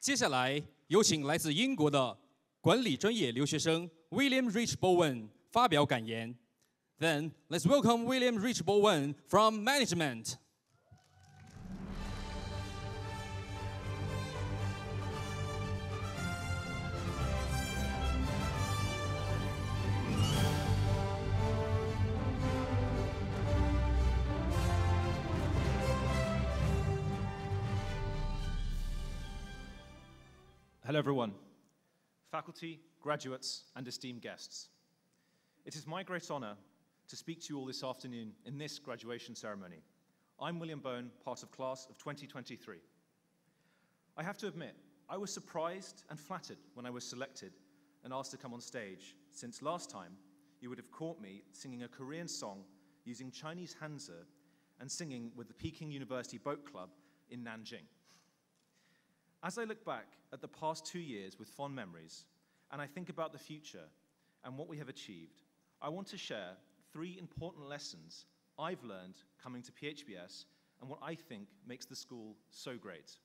接下来有请来自英国的管理专业留学生 William Rich Bowen 发表感言。Then let's welcome William Rich Bowen from management. Hello, everyone, faculty, graduates, and esteemed guests. It is my great honor to speak to you all this afternoon in this graduation ceremony. I'm William Bowen, part of class of 2023. I have to admit, I was surprised and flattered when I was selected and asked to come on stage, since last time you would have caught me singing a Korean song using Chinese Hanzi and singing with the Peking University Boat Club in Nanjing. As I look back at the past two years with fond memories, and I think about the future and what we have achieved, I want to share three important lessons I've learned coming to PHBS and what I think makes the school so great.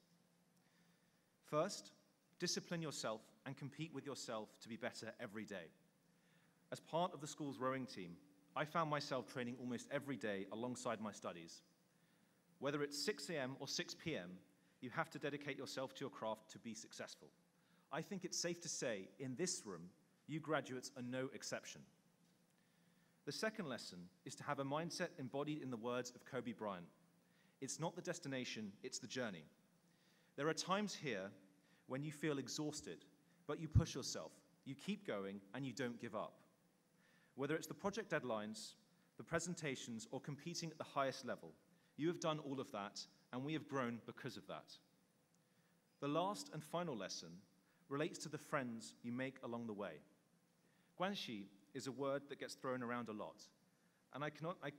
First, discipline yourself and compete with yourself to be better every day. As part of the school's rowing team, I found myself training almost every day alongside my studies. Whether it's 6 a.m. or 6 p.m., you have to dedicate yourself to your craft to be successful. I think it's safe to say in this room, you graduates are no exception. The second lesson is to have a mindset embodied in the words of Kobe Bryant. It's not the destination, it's the journey. There are times here when you feel exhausted, but you push yourself, you keep going, and you don't give up. Whether it's the project deadlines, the presentations, or competing at the highest level, you have done all of that, and we have grown because of that. The last and final lesson relates to the friends you make along the way. Guanxi is a word that gets thrown around a lot, and I cannot. I,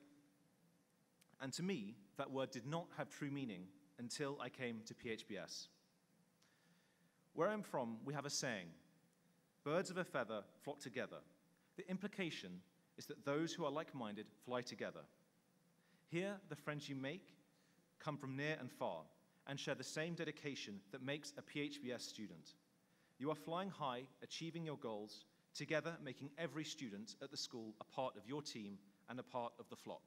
and to me, that word did not have true meaning until I came to PHBS. Where I'm from, we have a saying birds of a feather flock together. The implication is that those who are like minded fly together. Here, the friends you make come from near and far and share the same dedication that makes a PHBS student. You are flying high, achieving your goals, together making every student at the school a part of your team and a part of the flock.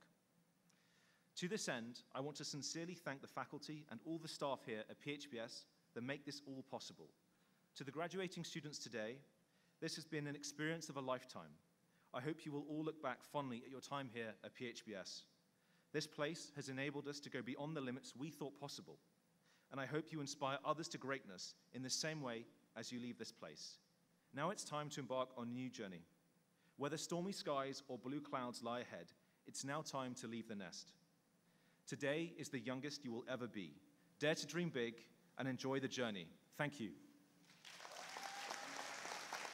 To this end, I want to sincerely thank the faculty and all the staff here at PHBS that make this all possible. To the graduating students today, this has been an experience of a lifetime. I hope you will all look back fondly at your time here at PHBS. This place has enabled us to go beyond the limits we thought possible, and I hope you inspire others to greatness in the same way as you leave this place. Now it's time to embark on a new journey. Whether stormy skies or blue clouds lie ahead, it's now time to leave the nest. Today is the youngest you will ever be. Dare to dream big and enjoy the journey. Thank you.